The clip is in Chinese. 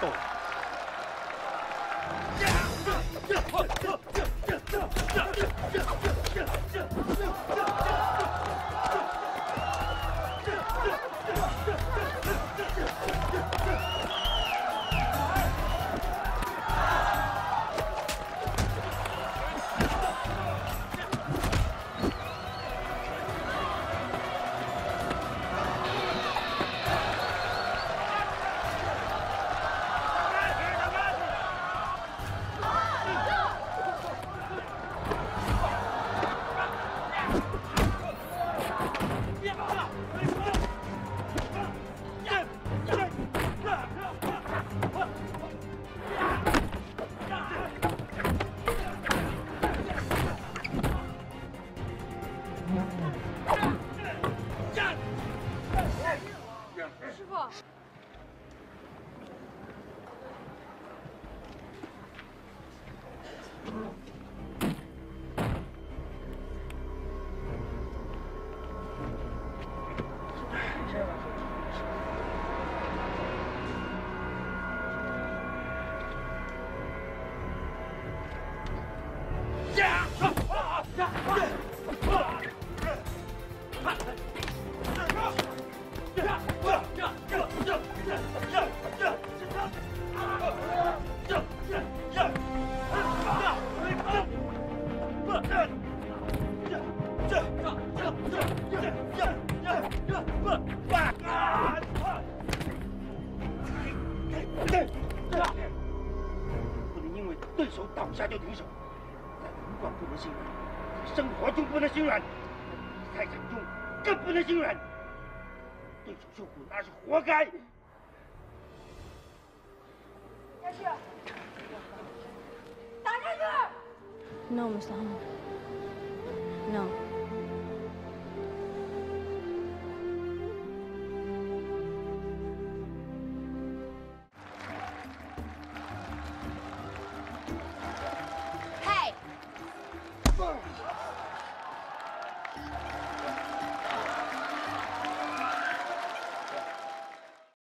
动。师傅，不能因为对手倒下就停手，在武馆不能心软，在生活中不能心软，在比赛场中更不能心软。对手受苦那是活该。下去，打下去！No, Mr. Ahmed. No.